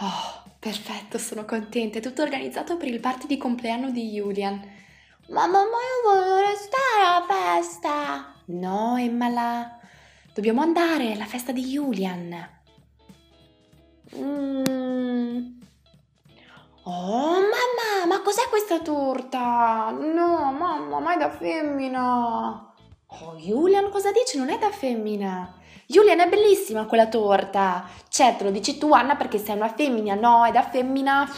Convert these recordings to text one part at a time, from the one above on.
Oh, perfetto, sono contenta. È tutto organizzato per il party di compleanno di Julian. Ma mamma, io voglio restare alla festa. No, Emmala. Dobbiamo andare alla festa di Julian. Mm. Oh, mamma, ma cos'è questa torta? No, mamma, ma è da femmina. Oh, Julian, cosa dici? Non è da femmina. Julian, è bellissima quella torta. Certo, lo dici tu, Anna, perché sei una femmina. No, è da femmina.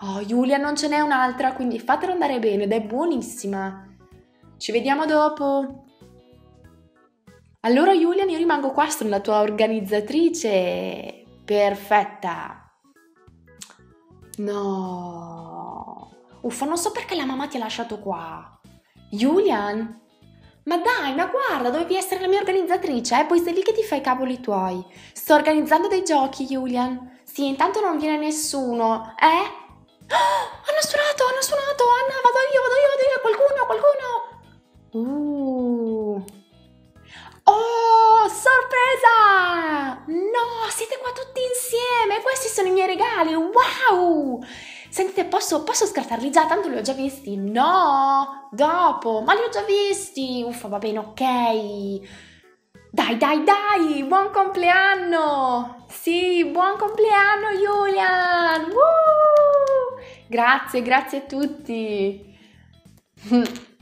Oh, Julian, non ce n'è un'altra, quindi fatelo andare bene ed è buonissima. Ci vediamo dopo. Allora, Julian, io rimango qua, sono la tua organizzatrice. Perfetta. No. Uffa, non so perché la mamma ti ha lasciato qua. Julian? Ma dai, ma guarda, dovevi essere la mia organizzatrice, eh? Poi sei lì che ti fai i cavoli tuoi. Sto organizzando dei giochi, Julian. Sì, intanto non viene nessuno, eh? Oh, hanno suonato, hanno suonato, Anna, vado io, vado io, vado io, qualcuno, qualcuno. Uh. Oh, sorpresa! No, siete qua tutti insieme, questi sono i miei regali, wow! Sentite, posso, posso scattarli già? Tanto li ho già visti. No, dopo, ma li ho già visti. Uffa, va bene, ok. Dai, dai, dai, buon compleanno! Sì, buon compleanno Julian! Woo! Grazie, grazie a tutti!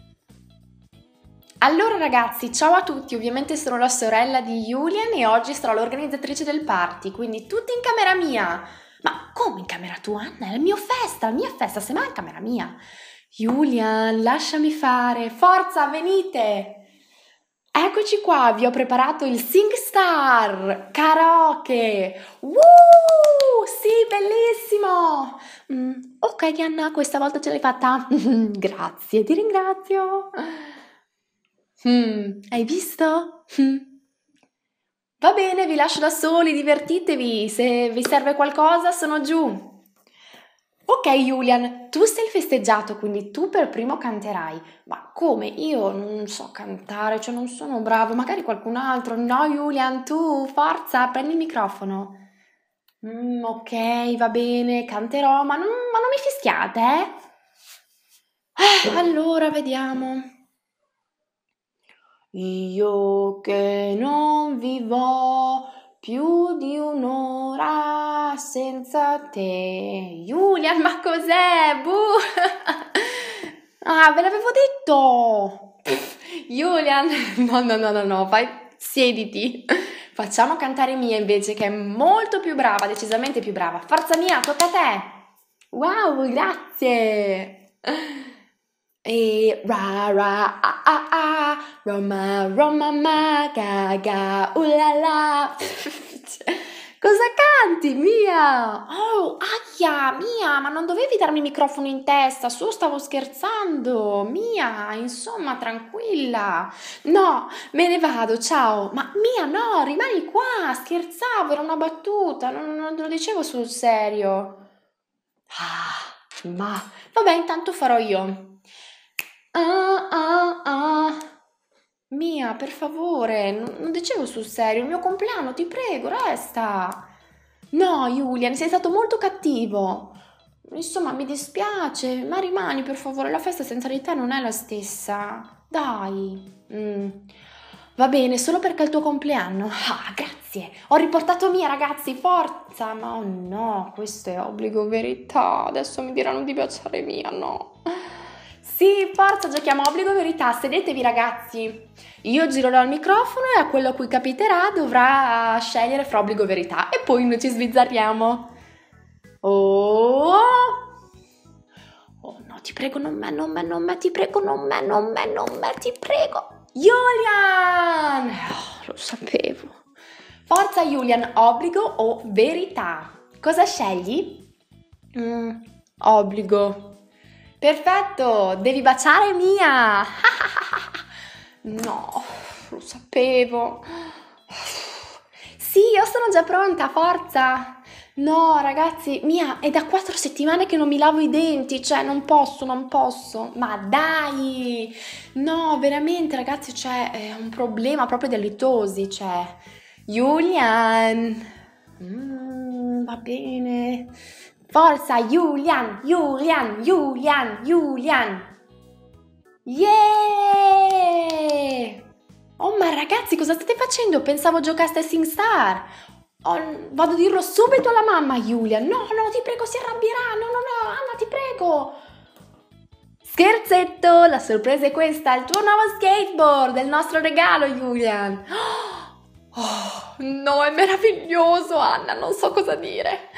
Allora ragazzi, ciao a tutti, ovviamente sono la sorella di Julian e oggi sarò l'organizzatrice del party, quindi tutti in camera mia! Ma come in camera tua, Anna? È la mia festa, la mia festa, se mai in camera mia. Julian, lasciami fare. Forza, venite! Eccoci qua, vi ho preparato il SingStar karaoke. Woo! Sì, bellissimo! Mm, ok, Anna, questa volta ce l'hai fatta. Grazie, ti ringrazio. Mm, hai visto? Mm. Va bene, vi lascio da soli, divertitevi, se vi serve qualcosa sono giù. Ok Julian, tu sei il festeggiato, quindi tu per primo canterai. Ma come? Io non so cantare, cioè non sono bravo, magari qualcun altro. No Julian, tu, forza, prendi il microfono. Mm, ok, va bene, canterò, ma non, ma non mi fischiate, eh? eh allora, vediamo. Io che non vivo più di un'ora senza te. Julian, ma cos'è? Buh! ah, ve l'avevo detto! Julian, no, no, no, no, no, vai, siediti. Facciamo cantare Mia invece, che è molto più brava, decisamente più brava. Forza Mia, tocca a te! Wow, grazie! E ra ra a a a Roma Roma ma ga ga ulala Cosa canti, Mia? Oh, aia, Mia, ma non dovevi darmi il microfono in testa, su stavo scherzando. Mia, insomma, tranquilla. No, me ne vado, ciao. Ma Mia, no, rimani qua, scherzavo, era una battuta, non, non lo dicevo sul serio. Ah, ma vabbè, intanto farò io. Ah, ah, ah. Mia, per favore, non, dicevo sul serio, il mio compleanno, ti prego, resta. No, Julian, sei stato molto cattivo. Insomma, mi dispiace, ma rimani per favore, la festa senza di te non è la stessa. Dai. Mm. Va bene, solo perché è il tuo compleanno. Ah, grazie. Ho riportato mia, ragazzi, forza. Ma oh no, questo è obbligo verità. Adesso mi diranno di piacere mia, no. Sì, forza, giochiamo obbligo verità. Sedetevi ragazzi. Io girerò il microfono e a quello a cui capiterà dovrà scegliere fra obbligo verità e poi noi ci sbizzarriamo. Oh! Oh no, ti prego, non me, non me, non me, ti prego, non me, non me, non me, ti prego. Julian! Oh, lo sapevo. Forza Julian, obbligo o verità? Cosa scegli? Mm, obbligo. Perfetto, devi baciare Mia. no, lo sapevo. Sì, io sono già pronta, forza. No, ragazzi, Mia, è da quattro settimane che non mi lavo i denti, cioè non posso, non posso. Ma dai! No, veramente, ragazzi, c'è cioè, un problema proprio dell'itosi, cioè. Julian! Mm, va bene. Forza, Julian, Julian, Julian, Julian. Yeah! Oh, ma ragazzi, cosa state facendo? Pensavo giocaste a SingStar. Oh, vado a dirlo subito alla mamma, Julian. No, no, ti prego, si arrabbierà. No, no, no, Anna, ti prego. Scherzetto, la sorpresa è questa, il tuo nuovo skateboard, il nostro regalo, Julian. Oh, no, è meraviglioso, Anna, non so cosa dire.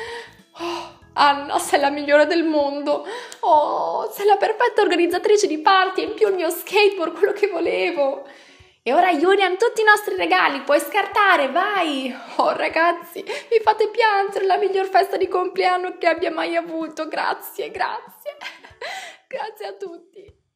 Oh, Anna, sei la migliore del mondo. Oh, sei la perfetta organizzatrice di party e in più il mio skateboard, quello che volevo. E ora Julian, tutti i nostri regali, puoi scartare, vai! Oh ragazzi, mi fate piangere, la miglior festa di compleanno che abbia mai avuto, grazie, grazie. Grazie a tutti.